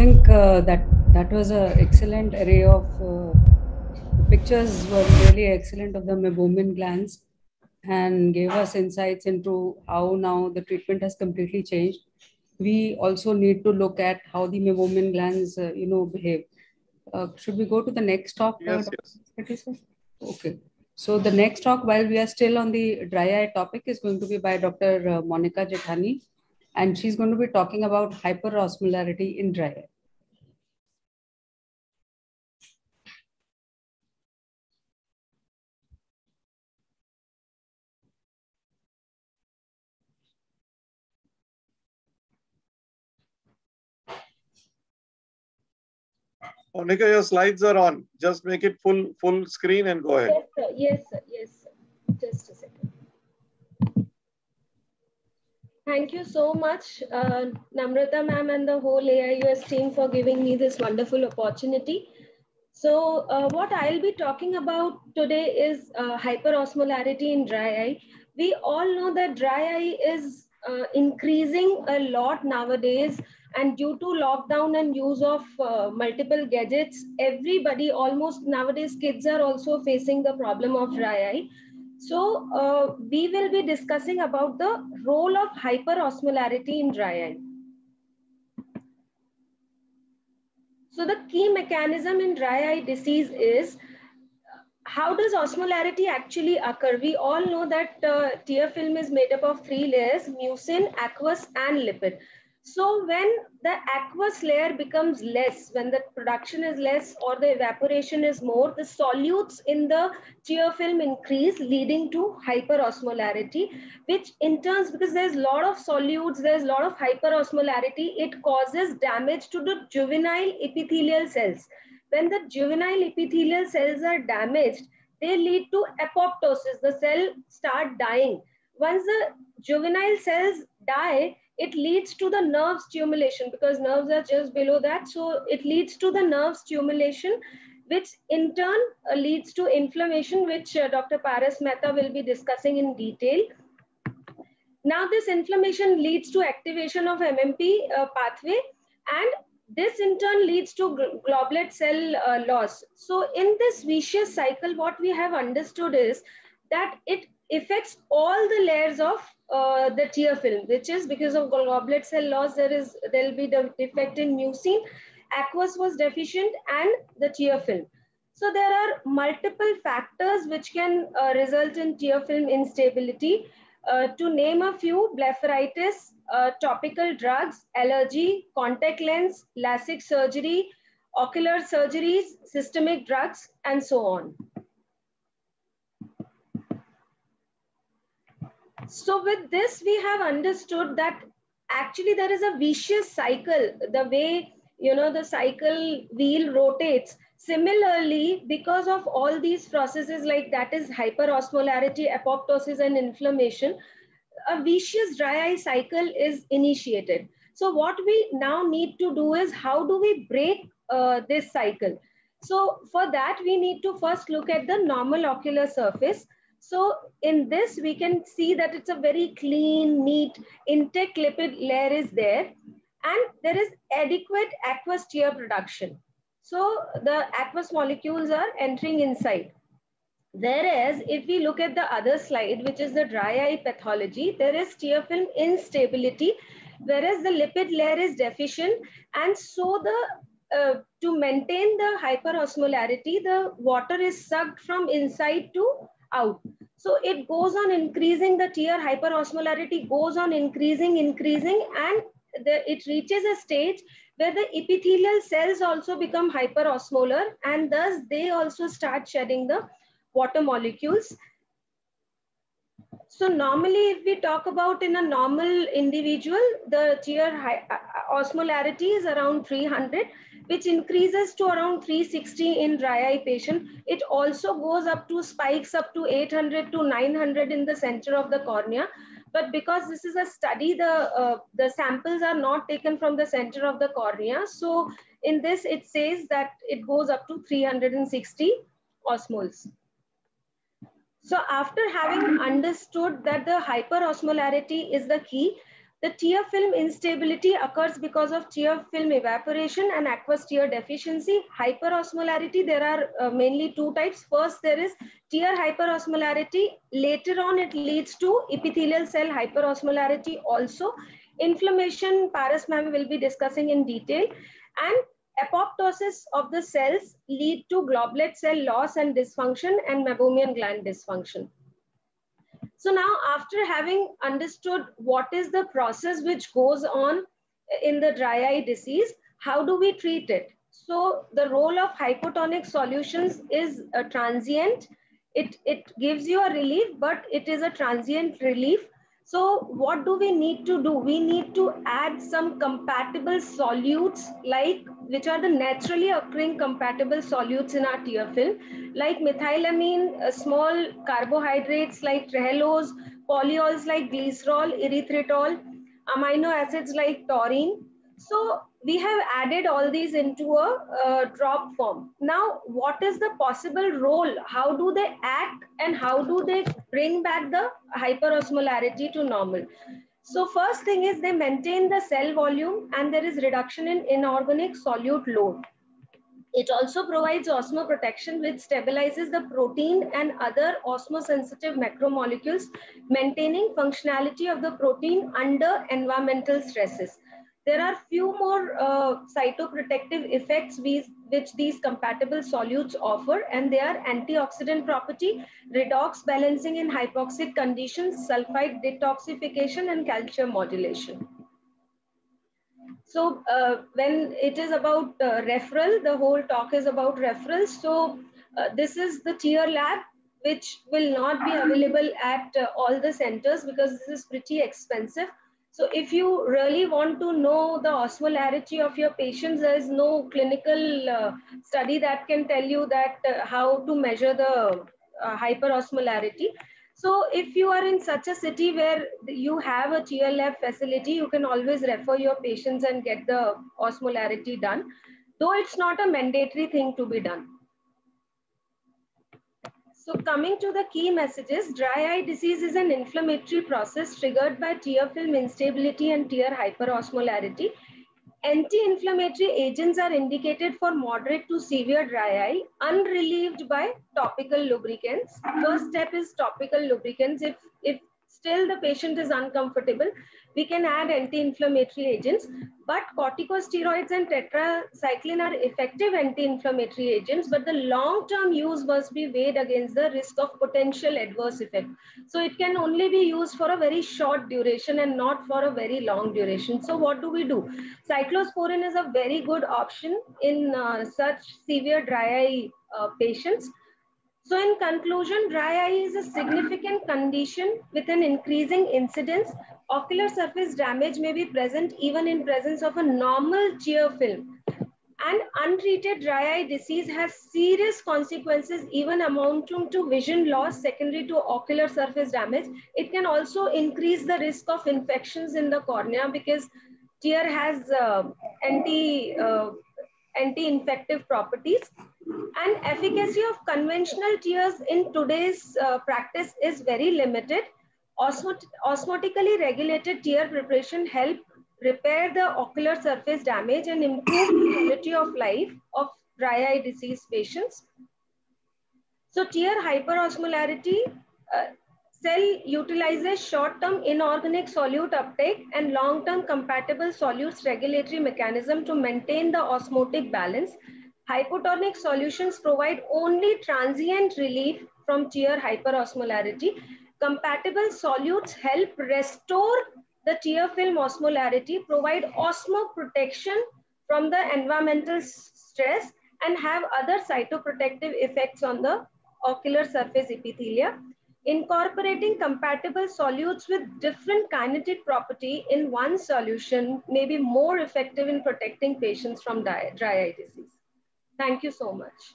think uh, that that was an excellent array of uh, pictures were really excellent of the meibomian glands and gave us insights into how now the treatment has completely changed. We also need to look at how the meibomian glands, uh, you know, behave. Uh, should we go to the next talk? Yes, yes. Okay. So the next talk, while we are still on the dry eye topic, is going to be by Dr. Uh, Monika Jethani, and she's going to be talking about hyperosmolarity in dry eye. Monika, your slides are on. Just make it full full screen and go ahead. Yes, sir. Yes, sir. Yes, sir. Just a second. Thank you so much, uh, Namrata ma'am and the whole AIOS team for giving me this wonderful opportunity. So uh, what I'll be talking about today is uh, hyperosmolarity in dry eye. We all know that dry eye is uh, increasing a lot nowadays and due to lockdown and use of uh, multiple gadgets everybody almost nowadays kids are also facing the problem of dry eye so uh, we will be discussing about the role of hyperosmolarity in dry eye so the key mechanism in dry eye disease is how does osmolarity actually occur? We all know that uh, tear film is made up of three layers, mucin, aqueous, and lipid. So when the aqueous layer becomes less, when the production is less or the evaporation is more, the solutes in the tear film increase, leading to hyperosmolarity, which in turns, because there's a lot of solutes, there's a lot of hyperosmolarity, it causes damage to the conjunctival epithelial cells. When the conjunctival epithelial cells are damaged, they lead to apoptosis. The cell start dying. Once the conjunctival cells die, it leads to the nerve stimulation because nerves are just below that. So it leads to the nerve stimulation, which in turn uh, leads to inflammation, which uh, Dr. Paras Mehta will be discussing in detail. Now this inflammation leads to activation of MMP uh, pathway and this in turn leads to goblet cell uh, loss. So in this vicious cycle, what we have understood is that it affects all the layers of uh, the tear film, which is because of goblet cell loss, there is there will be the defect in mucin, aqueous was deficient, and the tear film. So there are multiple factors which can uh, result in tear film instability. Uh, to name a few, blepharitis, uh, topical drugs, allergy, contact lens, LASIK surgery, ocular surgeries, systemic drugs, and so on. So with this, we have understood that actually there is a vicious cycle, the way, you know, the cycle wheel rotates. Similarly, because of all these processes like that is hyperosmolarity, apoptosis, and inflammation, a vicious dry eye cycle is initiated. So what we now need to do is how do we break uh, this cycle? So for that, we need to first look at the normal ocular surface. So in this, we can see that it's a very clean, neat, intake lipid layer is there. And there is adequate aqueous tear production. So the aqueous molecules are entering inside. Whereas if we look at the other slide, which is the dry eye pathology, there is tear film instability, whereas the lipid layer is deficient. And so the uh, to maintain the hyperosmolarity, the water is sucked from inside to out. So it goes on increasing the tear hyperosmolarity goes on increasing, increasing, and the, it reaches a stage where the epithelial cells also become hyperosmolar and thus they also start shedding the water molecules. So normally if we talk about in a normal individual, the tear osmolarity is around 300, which increases to around 360 in dry eye patient. It also goes up to spikes up to 800 to 900 in the center of the cornea. But because this is a study, the, uh, the samples are not taken from the center of the cornea. So in this, it says that it goes up to 360 osmoles. So after having understood that the hyperosmolarity is the key, The tear film instability occurs because of tear film evaporation and aqueous tear deficiency. Hyperosmolarity, there are uh, mainly two types. First, there is tear hyperosmolarity. Later on, it leads to epithelial cell hyperosmolarity also. Inflammation, Paras ma'am will be discussing in detail. And apoptosis of the cells lead to goblet cell loss and dysfunction and meibomian gland dysfunction. So now after having understood what is the process which goes on in the dry eye disease, how do we treat it? So the role of hypotonic solutions is a transient. It, it gives you a relief, but it is a transient relief. So what do we need to do? We need to add some compatible solutes like which are the naturally occurring compatible solutes in our tear film like methylamine, uh, small carbohydrates like trehalose, polyols like glycerol, erythritol, amino acids like taurine. So we have added all these into a uh, drop form. Now, what is the possible role? How do they act and how do they bring back the hyperosmolarity to normal? So first thing is they maintain the cell volume and there is reduction in inorganic solute load. It also provides osmoprotection which stabilizes the protein and other osmosensitive macromolecules, maintaining functionality of the protein under environmental stresses. There are few more uh, cytoprotective effects we, which these compatible solutes offer, and they are antioxidant property, redox balancing in hypoxic conditions, sulfite detoxification, and calcium modulation. So uh, when it is about uh, referral, the whole talk is about referrals. So uh, this is the TearLab, which will not be available at uh, all the centers because this is pretty expensive. So if you really want to know the osmolarity of your patients, there is no clinical uh, study that can tell you that uh, how to measure the uh, hyperosmolarity. So if you are in such a city where you have a lab facility, you can always refer your patients and get the osmolarity done, though it's not a mandatory thing to be done. So coming to the key messages, dry eye disease is an inflammatory process triggered by tear film instability and tear hyperosmolarity. Anti-inflammatory agents are indicated for moderate to severe dry eye, unrelieved by topical lubricants. First step is topical lubricants. If, still the patient is uncomfortable, we can add anti-inflammatory agents, but corticosteroids and tetracycline are effective anti-inflammatory agents, but the long-term use must be weighed against the risk of potential adverse effect. So it can only be used for a very short duration and not for a very long duration. So what do we do? Cyclosporin is a very good option in uh, such severe dry eye uh, patients. So in conclusion, dry eye is a significant condition with an increasing incidence. Ocular surface damage may be present even in presence of a normal tear film. And untreated dry eye disease has serious consequences, even amounting to vision loss secondary to ocular surface damage. It can also increase the risk of infections in the cornea because tear has uh, anti, uh, anti-infective properties and efficacy of conventional tears in today's uh, practice is very limited. Osmot osmotically regulated tear preparation help repair the ocular surface damage and improve the quality of life of dry eye disease patients. So tear hyperosmolarity uh, cell utilizes short-term inorganic solute uptake and long-term compatible solutes regulatory mechanism to maintain the osmotic balance Hypotonic solutions provide only transient relief from tear hyperosmolarity. Compatible solutes help restore the tear film osmolarity, provide osmoprotection from the environmental stress, and have other cytoprotective effects on the ocular surface epithelia. Incorporating compatible solutes with different kinetic property in one solution may be more effective in protecting patients from dry, dry eye disease. Thank you so much.